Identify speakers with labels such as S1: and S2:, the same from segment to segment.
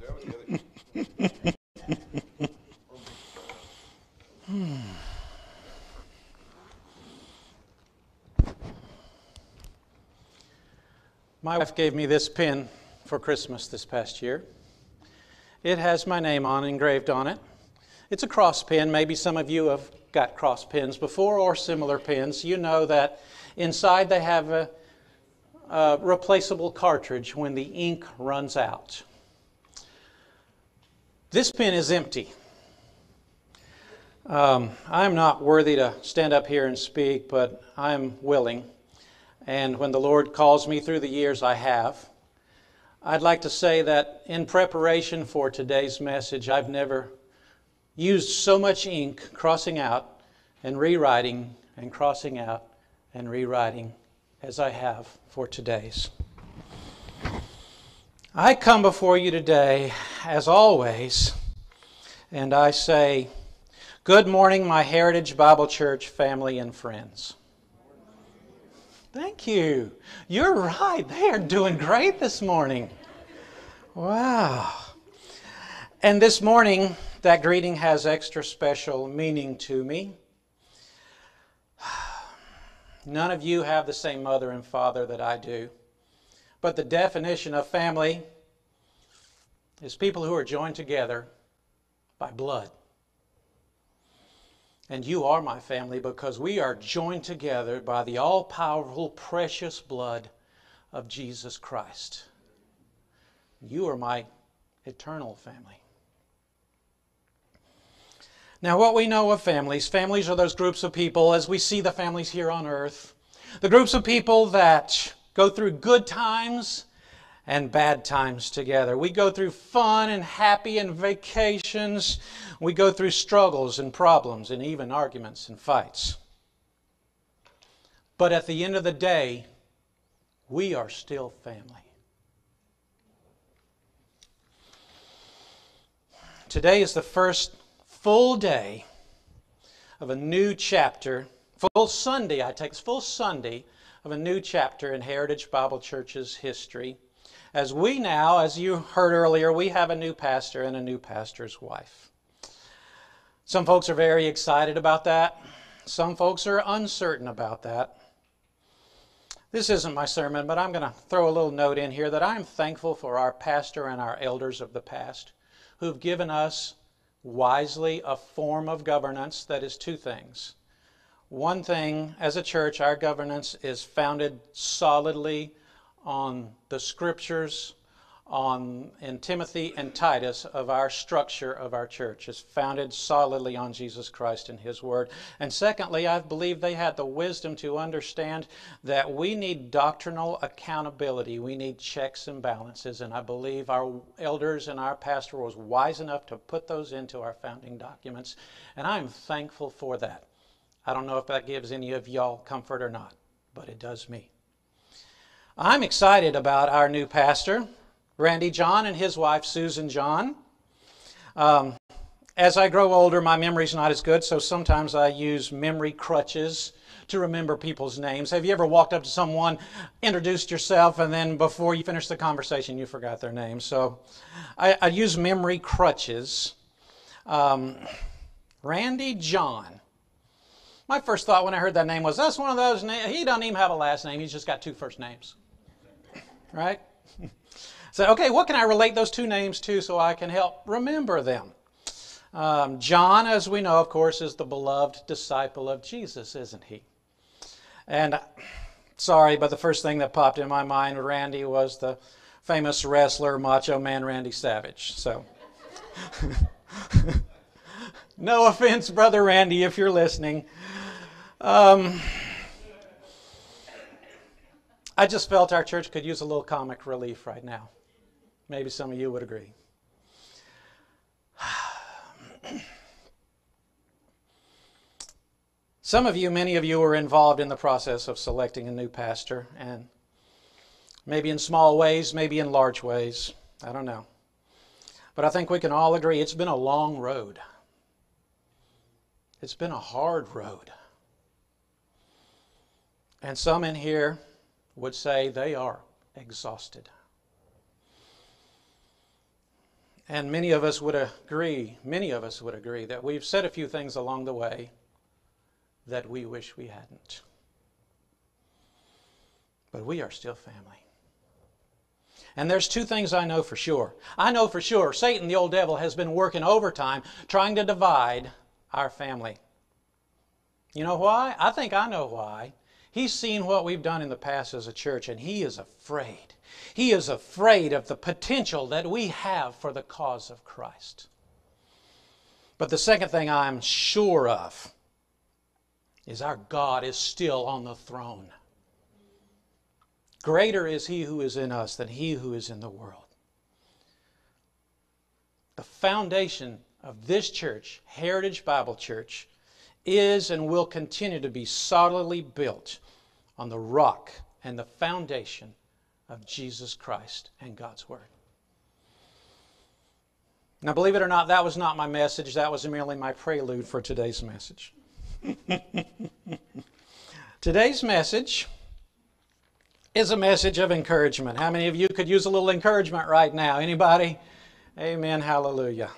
S1: My wife gave me this pin for Christmas this past year. It has my name on engraved on it. It's a cross pin. Maybe some of you have got cross pins before or similar pins. You know that inside they have a, a replaceable cartridge when the ink runs out. This pin is empty. Um, I'm not worthy to stand up here and speak, but I'm willing. And when the Lord calls me through the years, I have. I'd like to say that in preparation for today's message, I've never used so much ink crossing out and rewriting and crossing out and rewriting as I have for today's. I come before you today, as always, and I say, Good morning, my Heritage Bible Church family and friends. Thank you. You're right. They are doing great this morning. Wow. And this morning, that greeting has extra special meaning to me. None of you have the same mother and father that I do. But the definition of family is people who are joined together by blood. And you are my family because we are joined together by the all powerful, precious blood of Jesus Christ. You are my eternal family. Now, what we know of families families are those groups of people, as we see the families here on earth, the groups of people that go through good times and bad times together. We go through fun and happy and vacations. We go through struggles and problems and even arguments and fights. But at the end of the day, we are still family. Today is the first full day of a new chapter, full Sunday, I take, full Sunday of a new chapter in Heritage Bible Church's history. As we now, as you heard earlier, we have a new pastor and a new pastor's wife. Some folks are very excited about that. Some folks are uncertain about that. This isn't my sermon, but I'm going to throw a little note in here that I'm thankful for our pastor and our elders of the past who've given us wisely a form of governance that is two things. One thing, as a church, our governance is founded solidly on the scriptures on in Timothy and Titus of our structure of our church is founded solidly on Jesus Christ and his word. And secondly, I believe they had the wisdom to understand that we need doctrinal accountability. We need checks and balances and I believe our elders and our pastor was wise enough to put those into our founding documents and I'm thankful for that. I don't know if that gives any of y'all comfort or not, but it does me. I'm excited about our new pastor, Randy John, and his wife, Susan John. Um, as I grow older, my memory's not as good, so sometimes I use memory crutches to remember people's names. Have you ever walked up to someone, introduced yourself, and then before you finish the conversation, you forgot their name? So I, I use memory crutches. Um, Randy John. My first thought when I heard that name was, that's one of those names. He doesn't even have a last name, he's just got two first names right? so, okay, what can I relate those two names to so I can help remember them? Um, John, as we know, of course, is the beloved disciple of Jesus, isn't he? And sorry, but the first thing that popped in my mind, Randy, was the famous wrestler, Macho Man Randy Savage. So, no offense, Brother Randy, if you're listening. Um, I just felt our church could use a little comic relief right now. Maybe some of you would agree. Some of you, many of you, were involved in the process of selecting a new pastor, and maybe in small ways, maybe in large ways. I don't know. But I think we can all agree it's been a long road. It's been a hard road. And some in here would say they are exhausted. And many of us would agree, many of us would agree that we've said a few things along the way that we wish we hadn't. But we are still family. And there's two things I know for sure. I know for sure Satan, the old devil, has been working overtime trying to divide our family. You know why? I think I know why. He's seen what we've done in the past as a church, and he is afraid. He is afraid of the potential that we have for the cause of Christ. But the second thing I'm sure of is our God is still on the throne. Greater is He who is in us than He who is in the world. The foundation of this church, Heritage Bible Church, is and will continue to be solidly built on the rock and the foundation of Jesus Christ and God's Word. Now, believe it or not, that was not my message. That was merely my prelude for today's message. today's message is a message of encouragement. How many of you could use a little encouragement right now? Anybody? Amen. Hallelujah.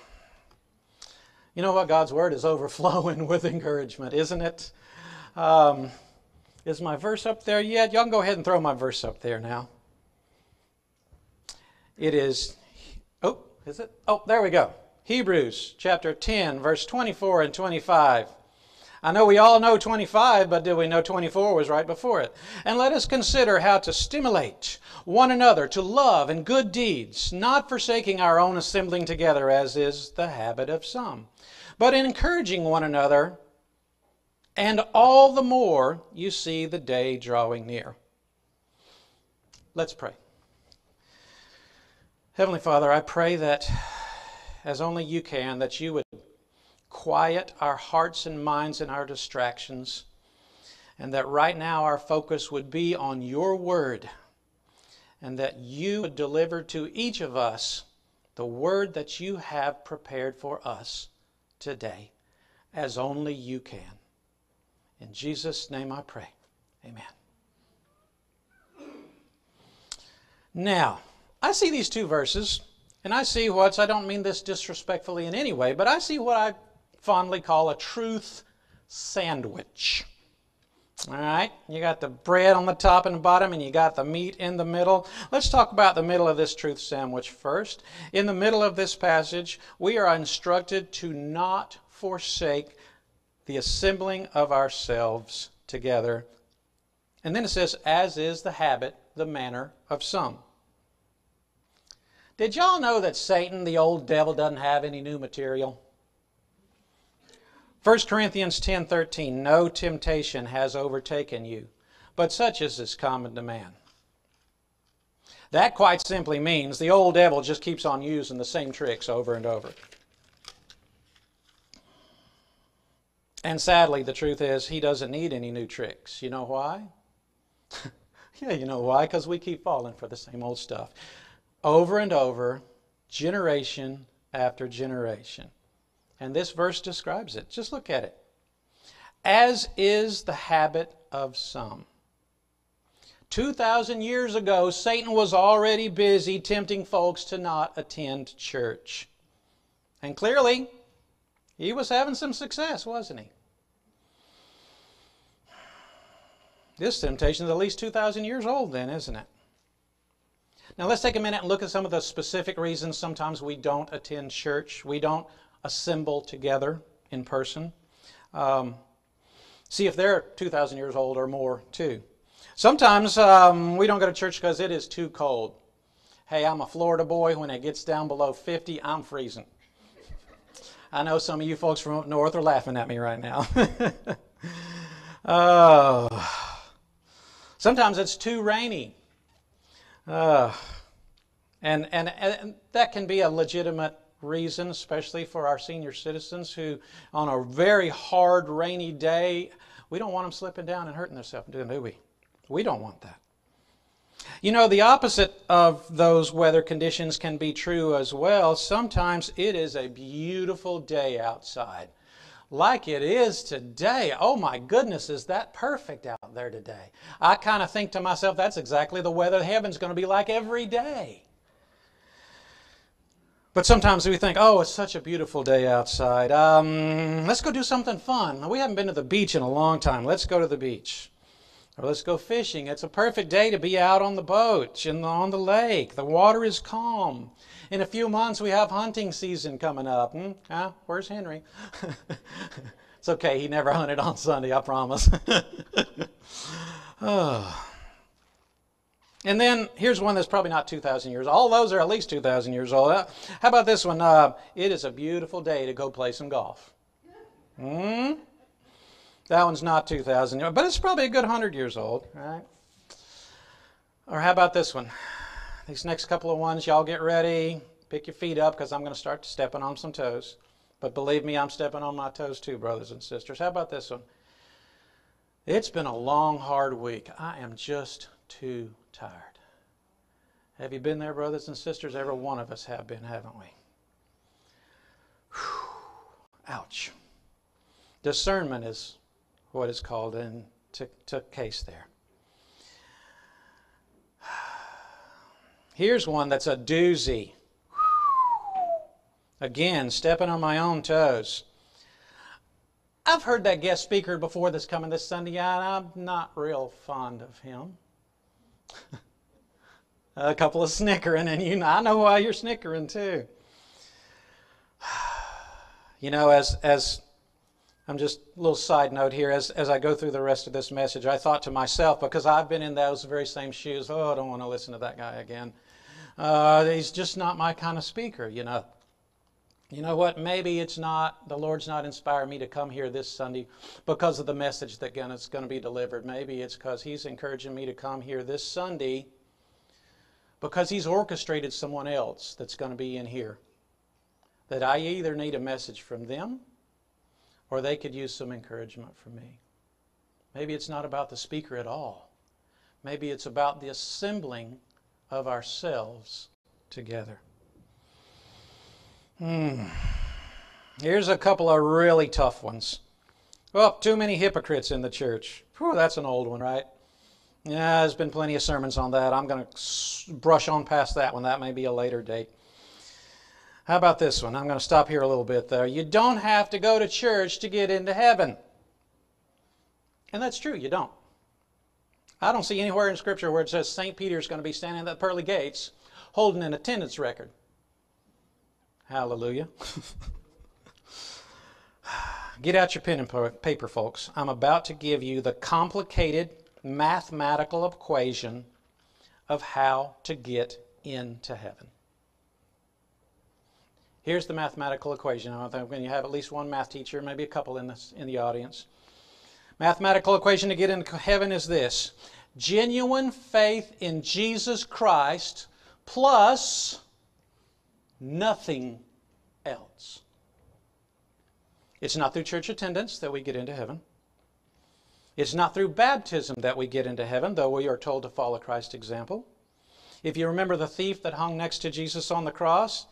S1: You know what? God's Word is overflowing with encouragement, isn't it? Um, is my verse up there yet? Y'all can go ahead and throw my verse up there now. It is, oh, is it? Oh, there we go. Hebrews chapter 10, verse 24 and 25. I know we all know 25, but do we know 24 was right before it? And let us consider how to stimulate one another to love and good deeds, not forsaking our own assembling together, as is the habit of some, but encouraging one another, and all the more you see the day drawing near. Let's pray. Heavenly Father, I pray that, as only you can, that you would quiet our hearts and minds and our distractions, and that right now our focus would be on your word, and that you would deliver to each of us the word that you have prepared for us today, as only you can. In Jesus' name I pray. Amen. Now, I see these two verses, and I see what's, I don't mean this disrespectfully in any way, but I see what I fondly call a truth sandwich. All right, you got the bread on the top and the bottom, and you got the meat in the middle. Let's talk about the middle of this truth sandwich first. In the middle of this passage, we are instructed to not forsake the assembling of ourselves together. And then it says, as is the habit, the manner of some. Did y'all know that Satan, the old devil, doesn't have any new material? 1 Corinthians 10:13 No temptation has overtaken you, but such as is common to man. That quite simply means the old devil just keeps on using the same tricks over and over. And sadly, the truth is, he doesn't need any new tricks. You know why? yeah, you know why? Because we keep falling for the same old stuff. Over and over, generation after generation. And this verse describes it. Just look at it. As is the habit of some. 2,000 years ago, Satan was already busy tempting folks to not attend church. And clearly, he was having some success, wasn't he? This temptation is at least 2,000 years old, then, isn't it? Now, let's take a minute and look at some of the specific reasons sometimes we don't attend church. We don't assemble together in person. Um, see if they're 2,000 years old or more, too. Sometimes um, we don't go to church because it is too cold. Hey, I'm a Florida boy. When it gets down below 50, I'm freezing. I know some of you folks from up north are laughing at me right now. oh. Sometimes it's too rainy. Uh, and, and, and that can be a legitimate reason, especially for our senior citizens who, on a very hard, rainy day, we don't want them slipping down and hurting themselves, do we? We don't want that. You know, the opposite of those weather conditions can be true as well. Sometimes it is a beautiful day outside, like it is today. Oh my goodness, is that perfect out there today? I kind of think to myself, that's exactly the weather heaven's going to be like every day. But sometimes we think, oh, it's such a beautiful day outside. Um, let's go do something fun. We haven't been to the beach in a long time. Let's go to the beach. Or let's go fishing. It's a perfect day to be out on the boat and on the lake. The water is calm. In a few months, we have hunting season coming up. Hmm? Huh? Where's Henry? it's okay. He never hunted on Sunday, I promise. oh. And then here's one that's probably not 2,000 years. All those are at least 2,000 years old. Uh, how about this one? Uh, it is a beautiful day to go play some golf. Hmm? That one's not 2,000 years, but it's probably a good 100 years old, right? Or how about this one? These next couple of ones, y'all get ready. Pick your feet up because I'm going to start stepping on some toes. But believe me, I'm stepping on my toes too, brothers and sisters. How about this one? It's been a long, hard week. I am just too tired. Have you been there, brothers and sisters? Every one of us have been, haven't we? Whew. Ouch. Discernment is what is called and took, took case there. Here's one that's a doozy. Again, stepping on my own toes. I've heard that guest speaker before that's coming this Sunday, and I'm not real fond of him. a couple of snickering, and you know, I know why you're snickering too. You know, as as I'm just a little side note here. As as I go through the rest of this message, I thought to myself because I've been in those very same shoes. Oh, I don't want to listen to that guy again. Uh, he's just not my kind of speaker, you know. You know what? Maybe it's not, the Lord's not inspired me to come here this Sunday because of the message that is going to be delivered. Maybe it's because He's encouraging me to come here this Sunday because He's orchestrated someone else that's going to be in here. That I either need a message from them or they could use some encouragement from me. Maybe it's not about the speaker at all. Maybe it's about the assembling of ourselves together. Hmm. Here's a couple of really tough ones. Well, too many hypocrites in the church. Whew, that's an old one, right? Yeah, there's been plenty of sermons on that. I'm going to brush on past that one. That may be a later date. How about this one? I'm going to stop here a little bit there. You don't have to go to church to get into heaven. And that's true, you don't. I don't see anywhere in Scripture where it says St. Peter's going to be standing at the pearly gates holding an attendance record. Hallelujah. Get out your pen and paper, folks. I'm about to give you the complicated mathematical equation of how to get into heaven. Here's the mathematical equation. I think when you have at least one math teacher, maybe a couple in, this, in the audience. Mathematical equation to get into heaven is this genuine faith in Jesus Christ plus nothing else. It's not through church attendance that we get into heaven. It's not through baptism that we get into heaven, though we are told to follow Christ's example. If you remember the thief that hung next to Jesus on the cross,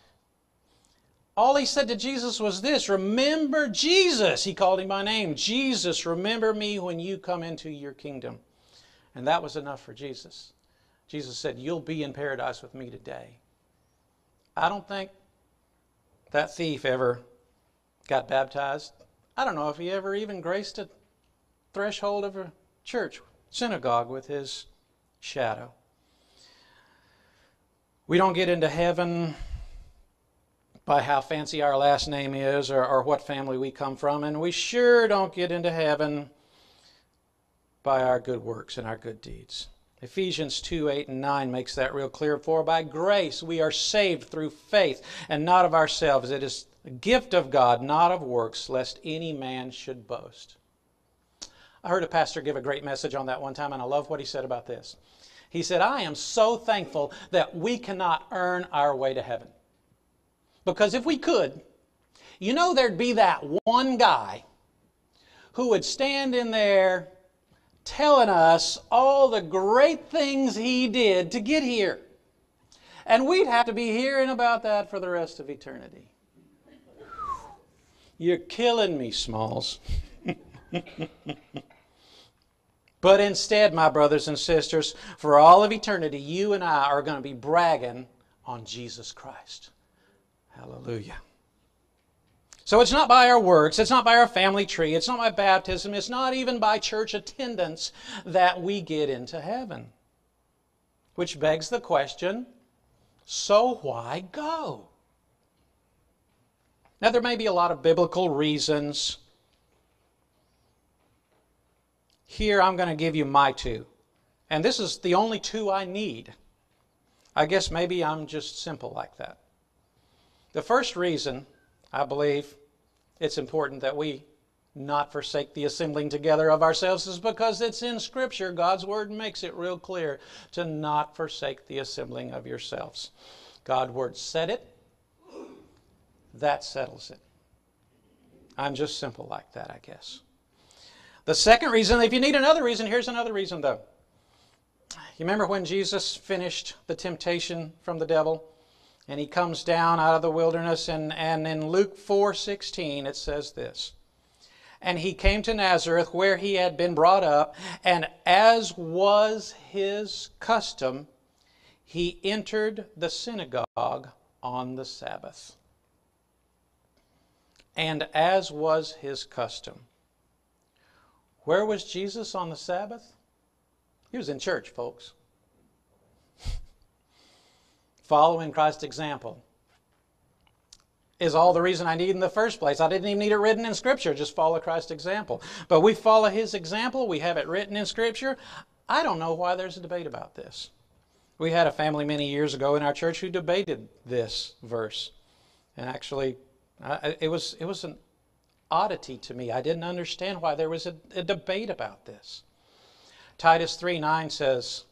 S1: all he said to Jesus was this Remember Jesus. He called him by name. Jesus, remember me when you come into your kingdom. And that was enough for Jesus. Jesus said, You'll be in paradise with me today. I don't think that thief ever got baptized. I don't know if he ever even graced a threshold of a church, synagogue with his shadow. We don't get into heaven by how fancy our last name is or, or what family we come from, and we sure don't get into heaven by our good works and our good deeds. Ephesians 2 8 and 9 makes that real clear. For by grace we are saved through faith, and not of ourselves. It is a gift of God, not of works, lest any man should boast. I heard a pastor give a great message on that one time, and I love what he said about this. He said, I am so thankful that we cannot earn our way to heaven. Because if we could, you know, there'd be that one guy who would stand in there telling us all the great things he did to get here. And we'd have to be hearing about that for the rest of eternity. You're killing me, Smalls. but instead, my brothers and sisters, for all of eternity, you and I are going to be bragging on Jesus Christ. Hallelujah. So it's not by our works, it's not by our family tree, it's not by baptism, it's not even by church attendance that we get into heaven. Which begs the question so why go? Now, there may be a lot of biblical reasons. Here, I'm going to give you my two. And this is the only two I need. I guess maybe I'm just simple like that. The first reason I believe it's important that we not forsake the assembling together of ourselves is because it's in Scripture. God's Word makes it real clear to not forsake the assembling of yourselves. God's Word said it, that settles it. I'm just simple like that, I guess. The second reason, if you need another reason, here's another reason though. You remember when Jesus finished the temptation from the devil? And he comes down out of the wilderness, and, and in Luke 4 16, it says this. And he came to Nazareth, where he had been brought up, and as was his custom, he entered the synagogue on the Sabbath. And as was his custom. Where was Jesus on the Sabbath? He was in church, folks. Following Christ's example is all the reason I need in the first place. I didn't even need it written in Scripture, just follow Christ's example. But we follow His example, we have it written in Scripture. I don't know why there's a debate about this. We had a family many years ago in our church who debated this verse. And actually, it, was, it was an oddity to me. I didn't understand why there was a, a debate about this. Titus 3 9 says,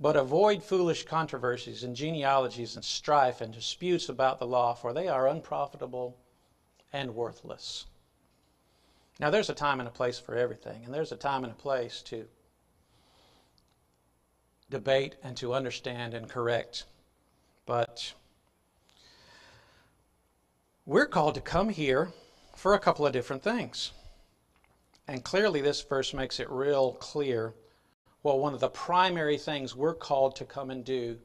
S1: But avoid foolish controversies and genealogies and strife and disputes about the law, for they are unprofitable and worthless. Now, there's a time and a place for everything, and there's a time and a place to debate and to understand and correct. But we're called to come here for a couple of different things. And clearly, this verse makes it real clear what one of the primary things we're called to come and do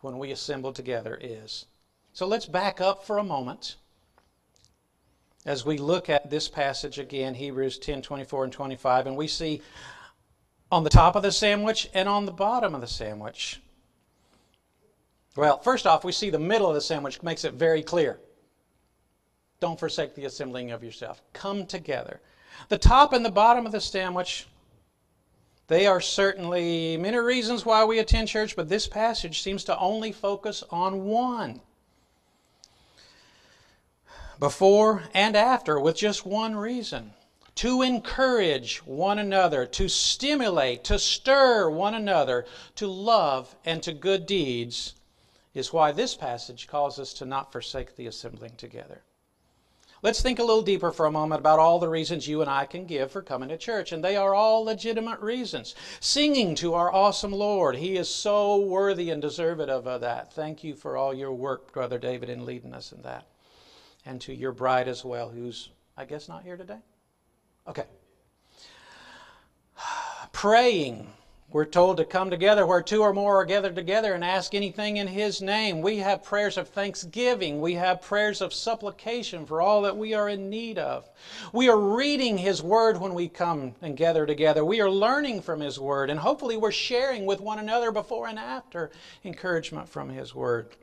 S1: when we assemble together is. So let's back up for a moment as we look at this passage again, Hebrews 10 24 and 25, and we see on the top of the sandwich and on the bottom of the sandwich. Well, first off, we see the middle of the sandwich makes it very clear. Don't forsake the assembling of yourself. Come together. The top and the bottom of the sandwich, they are certainly many reasons why we attend church, but this passage seems to only focus on one. Before and after, with just one reason to encourage one another, to stimulate, to stir one another to love and to good deeds, is why this passage calls us to not forsake the assembling together. Let's think a little deeper for a moment about all the reasons you and I can give for coming to church, and they are all legitimate reasons. Singing to our awesome Lord, He is so worthy and deserving of uh, that. Thank you for all your work, Brother David, in leading us in that. And to your bride as well, who's, I guess, not here today? Okay. Praying we're told to come together where two or more are gathered together and ask anything in His name. We have prayers of thanksgiving. We have prayers of supplication for all that we are in need of. We are reading His Word when we come and gather together. We are learning from His Word, and hopefully we're sharing with one another before and after encouragement from His Word.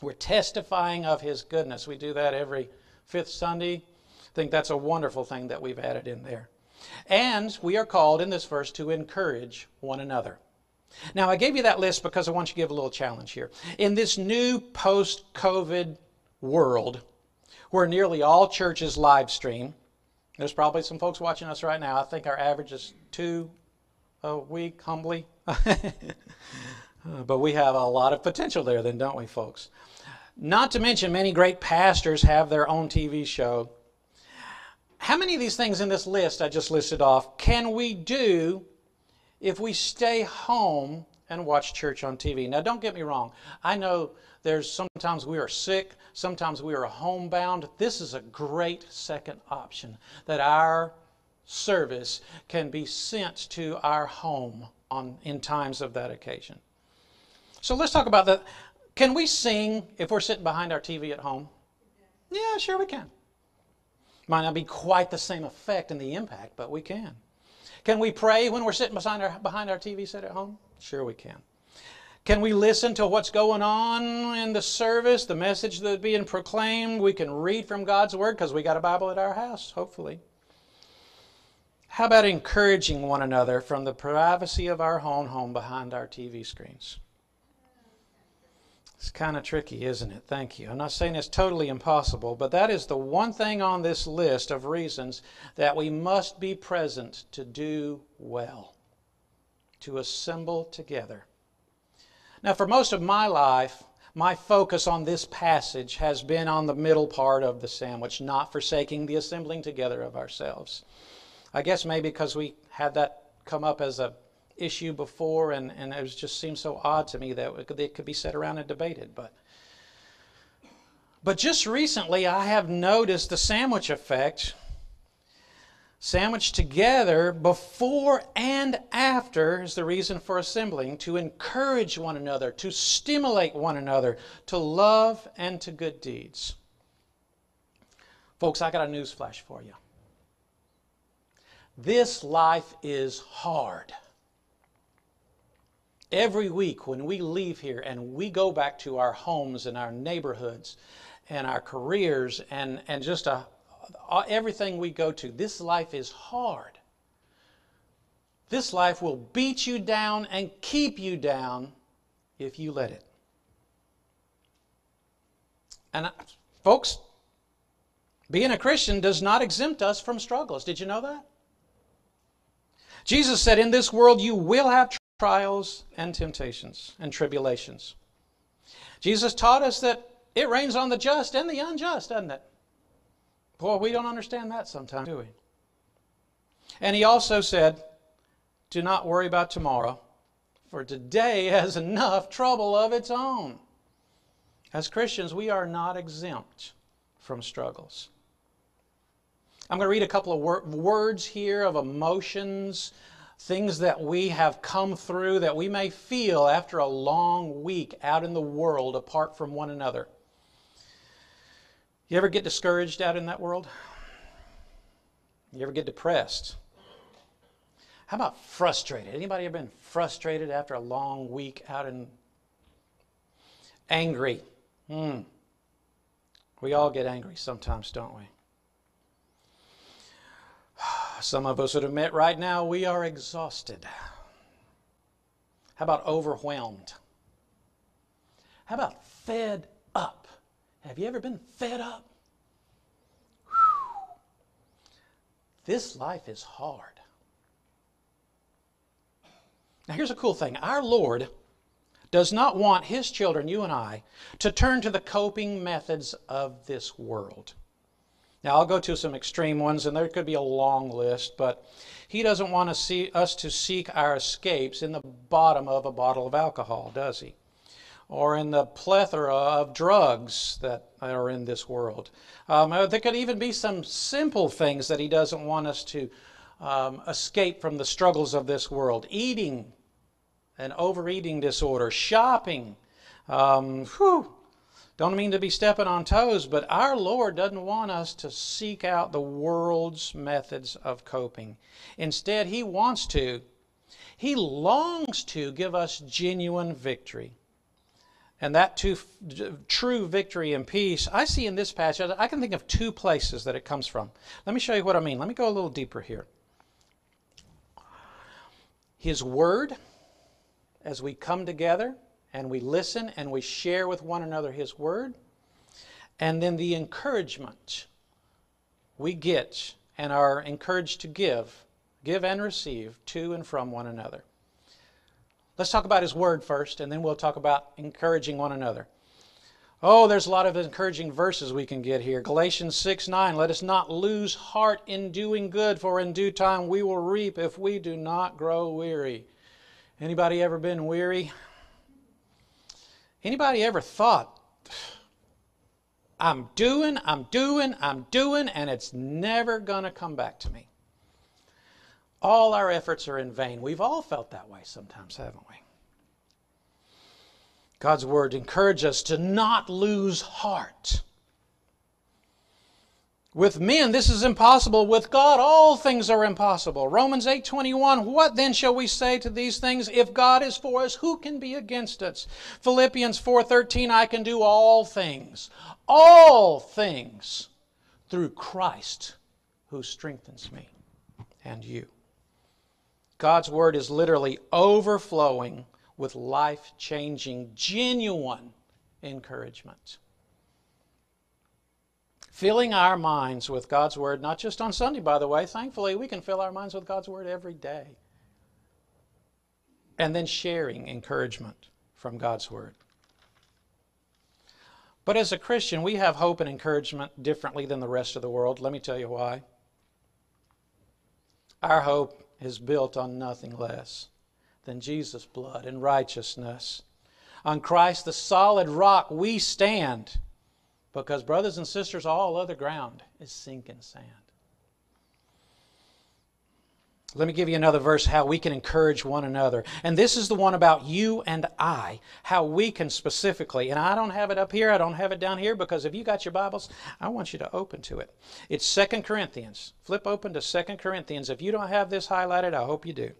S1: We're testifying of His goodness. We do that every fifth Sunday. I think that's a wonderful thing that we've added in there. And we are called in this verse to encourage one another. Now, I gave you that list because I want you to give a little challenge here. In this new post COVID world, where nearly all churches live stream, there's probably some folks watching us right now. I think our average is two a week, humbly. but we have a lot of potential there, then, don't we, folks? Not to mention, many great pastors have their own TV show how many of these things in this list I just listed off can we do if we stay home and watch church on TV? Now, don't get me wrong. I know there's sometimes we are sick, sometimes we are homebound. This is a great second option that our service can be sent to our home on, in times of that occasion. So let's talk about that Can we sing if we're sitting behind our TV at home? Yeah, sure we can. Might not be quite the same effect and the impact, but we can. Can we pray when we're sitting behind our, behind our TV set at home? Sure we can. Can we listen to what's going on in the service, the message that's being proclaimed? We can read from God's Word because we got a Bible at our house, hopefully. How about encouraging one another from the privacy of our own home behind our TV screens? It's kind of tricky, isn't it? Thank you. I'm not saying it's totally impossible, but that is the one thing on this list of reasons that we must be present to do well, to assemble together. Now, for most of my life, my focus on this passage has been on the middle part of the sandwich, not forsaking the assembling together of ourselves. I guess maybe because we had that come up as a issue before, and, and it just seemed so odd to me that it could be set around and debated. But, but just recently, I have noticed the sandwich effect sandwiched together before and after is the reason for assembling to encourage one another, to stimulate one another to love and to good deeds. Folks, I got a news flash for you. This life is hard. Every week when we leave here and we go back to our homes and our neighborhoods and our careers and, and just uh, a, everything we go to, this life is hard. This life will beat you down and keep you down if you let it. And uh, folks, being a Christian does not exempt us from struggles. Did you know that? Jesus said, In this world you will have trials and temptations and tribulations. Jesus taught us that it rains on the just and the unjust, doesn't it? Boy, we don't understand that sometimes, do we? And he also said, Do not worry about tomorrow, for today has enough trouble of its own. As Christians, we are not exempt from struggles. I'm going to read a couple of wor- words here of emotions, things that we have come through that we may feel after a long week out in the world apart from one another. You ever get discouraged out in that world? You ever get depressed? How about frustrated? Anybody ever been frustrated after a long week out in angry? Hmm. We all get angry sometimes, don't we? Some of us would admit right now we are exhausted. How about overwhelmed? How about fed up? Have you ever been fed up? This life is hard. Now, here's a cool thing our Lord does not want His children, you and I, to turn to the coping methods of this world. Now, I'll go to some extreme ones, and there could be a long list, but He doesn't want to see us to seek our escapes in the bottom of a bottle of alcohol, does He? or in the plethora of drugs that are in this world. Um, uh, there could even be some simple things that he doesn't want us to um, escape from the struggles of this world eating, an overeating disorder, shopping. Um, whew, don't mean to be stepping on toes, but our Lord doesn't want us to seek out the world's methods of coping. Instead, He wants to, He longs to give us genuine victory and that true victory and peace, I see in this passage, I can think of two places that it comes from. Let me show you what I mean. Let me go a little deeper here. His Word, as we come together and we listen and we share with one another His Word, and then the encouragement we get and are encouraged to give, give and receive to and from one another. Let's talk about His Word first, and then we'll talk about encouraging one another. Oh, there's a lot of encouraging verses we can get here. Galatians 6 9. Let us not lose heart in doing good, for in due time we will reap if we do not grow weary. Anybody ever been weary? Anybody ever thought, I'm doing, I'm doing, I'm doing, and it's never going to come back to me? all our efforts are in vain. We've all felt that way sometimes, haven't we? God's Word encourages us to not lose heart. With men this is impossible, with God all things are impossible. Romans 8:21 What then shall we say to these things if God is for us who can be against us? Philippians 4:13 I can do all things all things through Christ who strengthens me and you. God's word is literally overflowing with life-changing genuine encouragement filling our minds with God's Word, not just on Sunday, by the way. Thankfully, we can fill our minds with God's Word every day. And then sharing encouragement from God's Word. But as a Christian, we have hope and encouragement differently than the rest of the world. Let me tell you why. Our hope is built on nothing less than Jesus' blood and righteousness. On Christ, the solid rock, we stand because, brothers and sisters, all other ground is sinking sand. Let me give you another verse how we can encourage one another. And this is the one about you and I, how we can specifically, and I don't have it up here, I don't have it down here, because if you got your Bibles, I want you to open to it. It's Second Corinthians. Flip open to Second Corinthians. If you don't have this highlighted, I hope you do.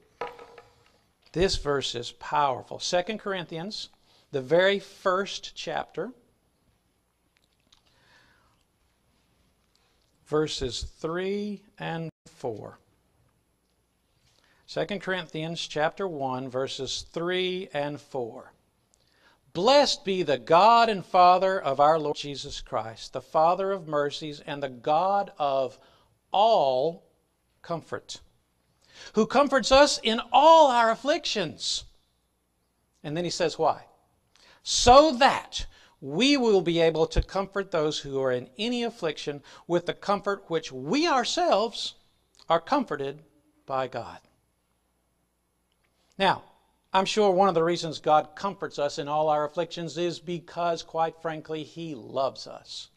S1: This verse is powerful. Second Corinthians, the very first chapter. Verses 3 and 4. 2 Corinthians chapter 1 verses 3 and 4. Blessed be the God and Father of our Lord Jesus Christ, the Father of mercies and the God of all comfort, who comforts us in all our afflictions. And then he says, Why? So that we will be able to comfort those who are in any affliction with the comfort which we ourselves are comforted by God. Now, I'm sure one of the reasons God comforts us in all our afflictions is because, quite frankly, He loves us.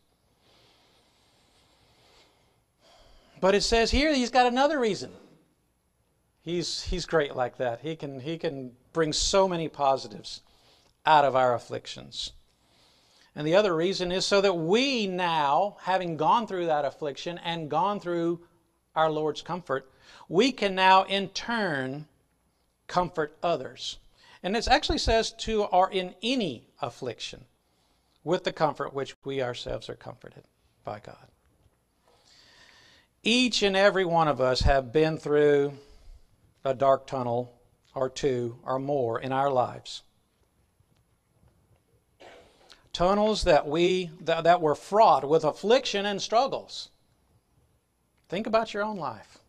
S1: But it says here He's got another reason. He's, he's great like that. He can, he can bring so many positives out of our afflictions. And the other reason is so that we now, having gone through that affliction and gone through our Lord's comfort, we can now in turn comfort others. And it actually says to are in any affliction with the comfort which we ourselves are comforted by God. Each and every one of us have been through a dark tunnel or two or more in our lives tunnels that we that, that were fraught with affliction and struggles. Think about your own life.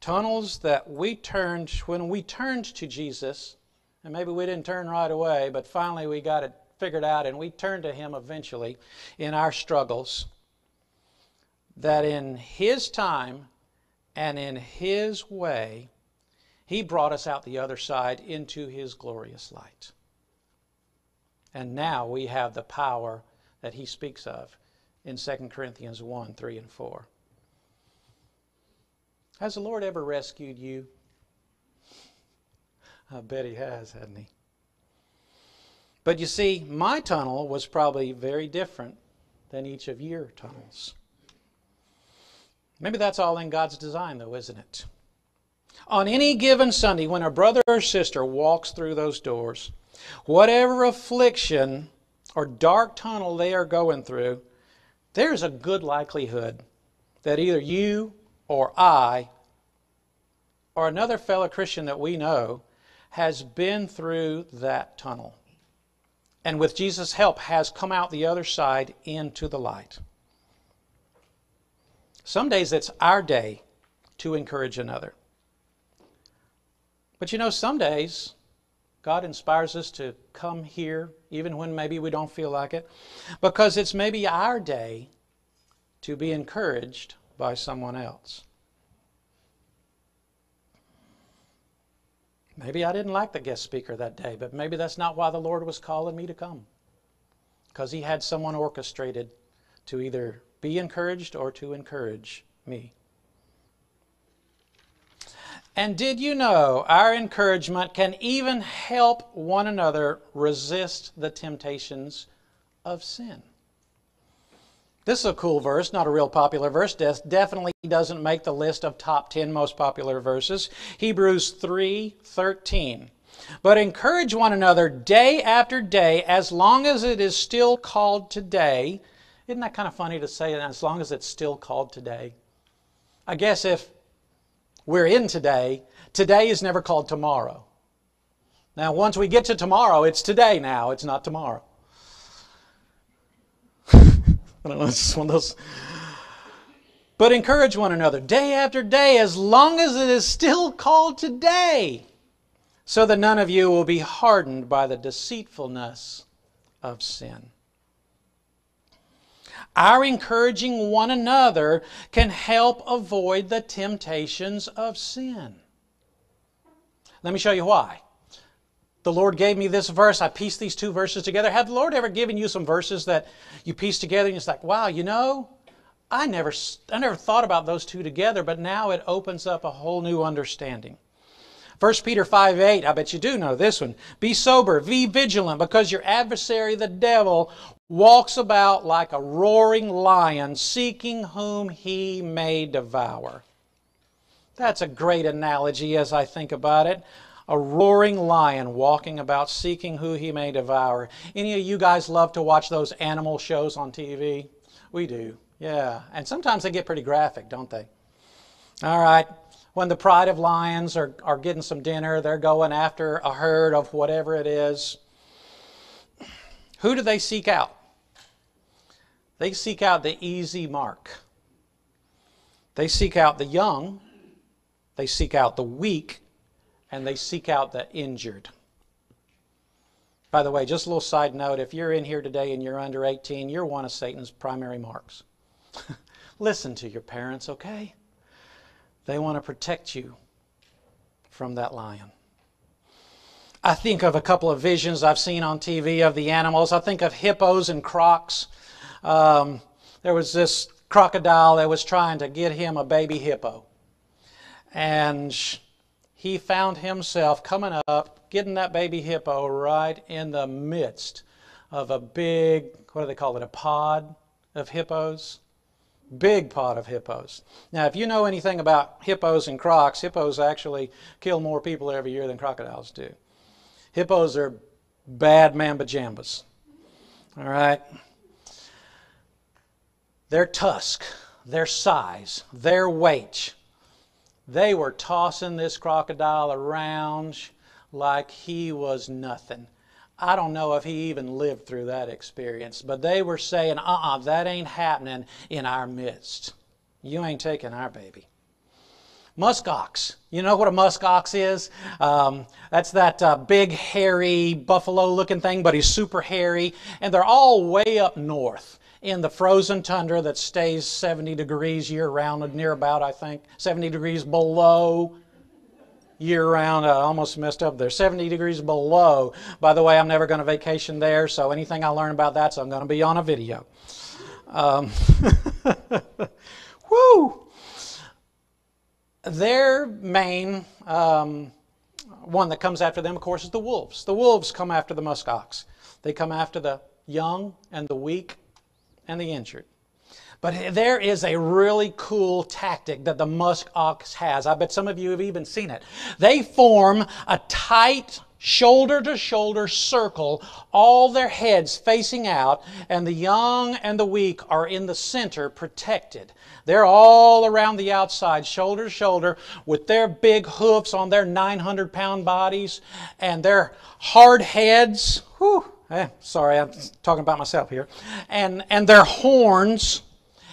S1: Tunnels that we turned when we turned to Jesus, and maybe we didn't turn right away, but finally we got it figured out and we turned to him eventually in our struggles. That in his time and in his way, he brought us out the other side into his glorious light. And now we have the power that he speaks of in 2 Corinthians 1 3 and 4. Has the Lord ever rescued you? I bet he has, hasn't he? But you see, my tunnel was probably very different than each of your tunnels. Maybe that's all in God's design, though, isn't it? On any given Sunday, when a brother or sister walks through those doors, Whatever affliction or dark tunnel they are going through, there's a good likelihood that either you or I or another fellow Christian that we know has been through that tunnel. And with Jesus' help, has come out the other side into the light. Some days it's our day to encourage another. But you know, some days God inspires us to come here, even when maybe we don't feel like it, because it's maybe our day to be encouraged by someone else. Maybe I didn't like the guest speaker that day, but maybe that's not why the Lord was calling me to come. Because He had someone orchestrated to either be encouraged or to encourage me. And did you know our encouragement can even help one another resist the temptations of sin? This is a cool verse, not a real popular verse. definitely doesn't make the list of top 10 most popular verses. Hebrews 3:13. But encourage one another day after day as long as it is still called today. Isn't that kind of funny to say as long as it's still called today? I guess if we're in today, today is never called tomorrow. Now, once we get to tomorrow, it's today now, it's not tomorrow. I don't know, it's just one of those. But encourage one another day after day as long as it is still called today, so that none of you will be hardened by the deceitfulness of sin. Our encouraging one another can help avoid the temptations of sin. Let me show you why. The Lord gave me this verse. I pieced these two verses together. Have the Lord ever given you some verses that you piece together and it's like, wow, you know, I never, I never thought about those two together, but now it opens up a whole new understanding. 1 Peter 5 8, I bet you do know this one. Be sober, be vigilant, because your adversary, the devil, walks about like a roaring lion, seeking whom he may devour. That's a great analogy as I think about it. A roaring lion walking about seeking who he may devour. Any of you guys love to watch those animal shows on TV? We do, yeah. And sometimes they get pretty graphic, don't they? All right. When the pride of lions are, are getting some dinner, they're going after a herd of whatever it is. Who do they seek out? They seek out the easy mark. They seek out the young, they seek out the weak, and they seek out the injured. By the way, just a little side note if you're in here today and you're under 18, you're one of Satan's primary marks. Listen to your parents, okay? They want to protect you from that lion. I think of a couple of visions I've seen on TV of the animals. I think of hippos and crocs. Um, there was this crocodile that was trying to get him a baby hippo. And he found himself coming up, getting that baby hippo right in the midst of a big, what do they call it, a pod of hippos? Big pod of hippos. Now, if you know anything about hippos and crocs, hippos actually kill more people every year than crocodiles do. Hippos are bad mamba jambas. All right? Their tusk, their size, their weight. They were tossing this crocodile around like he was nothing. I don't know if he even lived through that experience, but they were saying, uh uh-uh, uh that ain't happening in our midst. You ain't taking our baby. Musk ox. You know what a musk ox is? Um, that's that uh, big, hairy, buffalo looking thing, but he's super hairy. And they're all way up north in the frozen tundra that stays 70 degrees year round, near about, I think, 70 degrees below year round. I almost messed up there. 70 degrees below. By the way, I'm never going to vacation there, so anything I learn about that, so I'm going to be on a video. Um, woo! Their main um, one that comes after them, of course, is the wolves. The wolves come after the musk ox. They come after the young and the weak and the injured. But there is a really cool tactic that the musk ox has. I bet some of you have even seen it. They form a tight shoulder to shoulder circle, all their heads facing out, and the young and the weak are in the center protected. They're all around the outside, shoulder to shoulder, with their big hoofs on their 900 pound bodies and their hard heads. Whew, Eh, sorry, I'm talking about myself here. And, and their horns.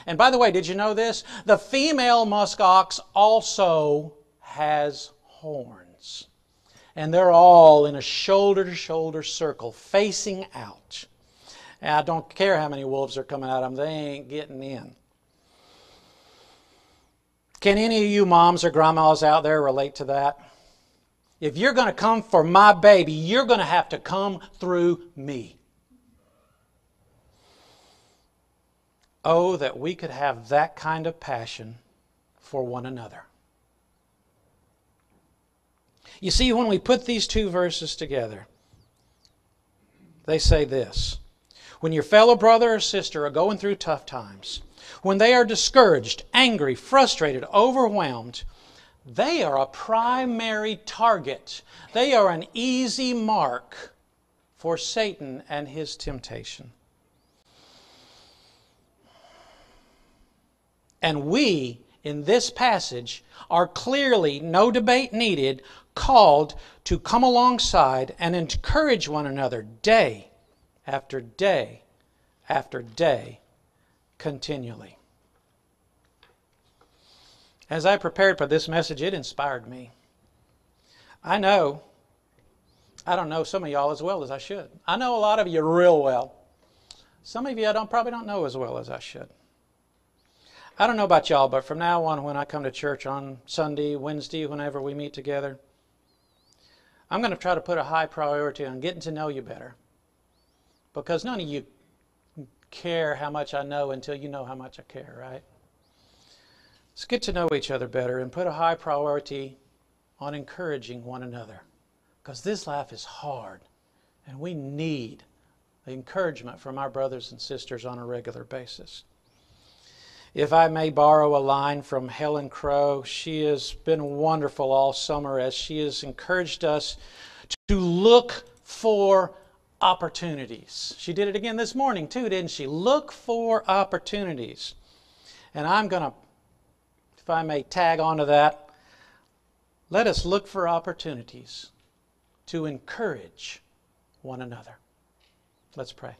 S1: And by the way, did you know this? The female musk ox also has horns. And they're all in a shoulder to shoulder circle facing out. And I don't care how many wolves are coming at them, they ain't getting in. Can any of you moms or grandmas out there relate to that? If you're going to come for my baby, you're going to have to come through me. Oh, that we could have that kind of passion for one another. You see, when we put these two verses together, they say this When your fellow brother or sister are going through tough times, when they are discouraged, angry, frustrated, overwhelmed, they are a primary target. They are an easy mark for Satan and his temptation. And we, in this passage, are clearly, no debate needed, called to come alongside and encourage one another day after day after day continually. As I prepared for this message, it inspired me. I know, I don't know some of y'all as well as I should. I know a lot of you real well. Some of you I don't, probably don't know as well as I should. I don't know about y'all, but from now on, when I come to church on Sunday, Wednesday, whenever we meet together, I'm going to try to put a high priority on getting to know you better. Because none of you care how much I know until you know how much I care, right? Let's get to know each other better and put a high priority on encouraging one another. Because this life is hard, and we need the encouragement from our brothers and sisters on a regular basis. If I may borrow a line from Helen Crow, she has been wonderful all summer as she has encouraged us to look for opportunities. She did it again this morning, too, didn't she? Look for opportunities. And I'm going to, if I may tag onto that, let us look for opportunities to encourage one another. Let's pray.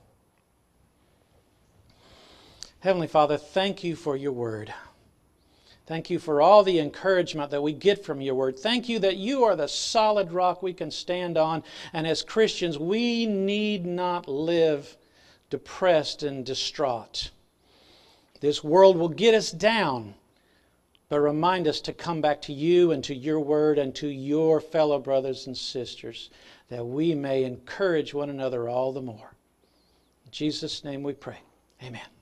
S1: Heavenly Father, thank you for your word. Thank you for all the encouragement that we get from your word. Thank you that you are the solid rock we can stand on. And as Christians, we need not live depressed and distraught. This world will get us down, but remind us to come back to you and to your word and to your fellow brothers and sisters that we may encourage one another all the more. In Jesus' name we pray. Amen.